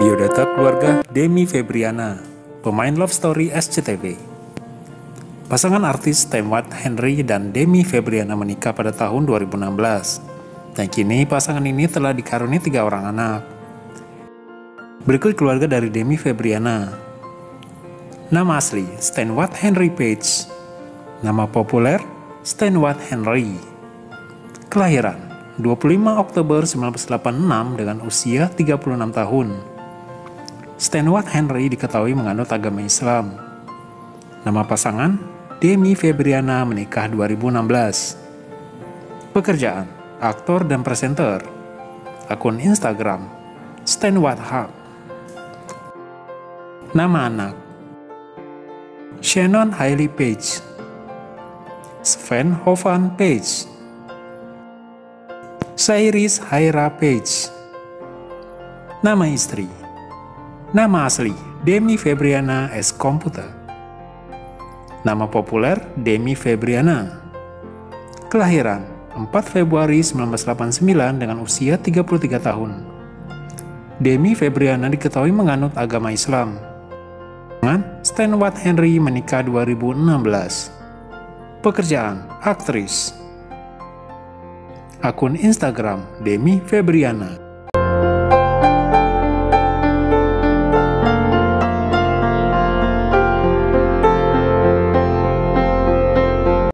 Biodata keluarga Demi Febriana, pemain love story SCTV. Pasangan artis Watt Henry dan Demi Febriana menikah pada tahun 2016. Dan kini pasangan ini telah dikaruniai tiga orang anak. Berikut keluarga dari Demi Febriana. Nama asli Watt Henry Page. Nama populer Watt Henry. Kelahiran 25 Oktober 1986 dengan usia 36 tahun. Stanwart Henry diketahui menganut agama Islam. Nama pasangan, Demi Febriana menikah 2016. Pekerjaan, aktor dan presenter. Akun Instagram, Stanwart Hub. Nama anak, Shannon Hailey Page. Sven Hovan Page. Sairis Haira Page. Nama istri, Nama asli, Demi Febriana S. Komputer. Nama populer, Demi Febriana. Kelahiran, 4 Februari 1989 dengan usia 33 tahun. Demi Febriana diketahui menganut agama Islam. Dengan Stan Watt Henry menikah 2016. Pekerjaan, aktris. Akun Instagram Demi Febriana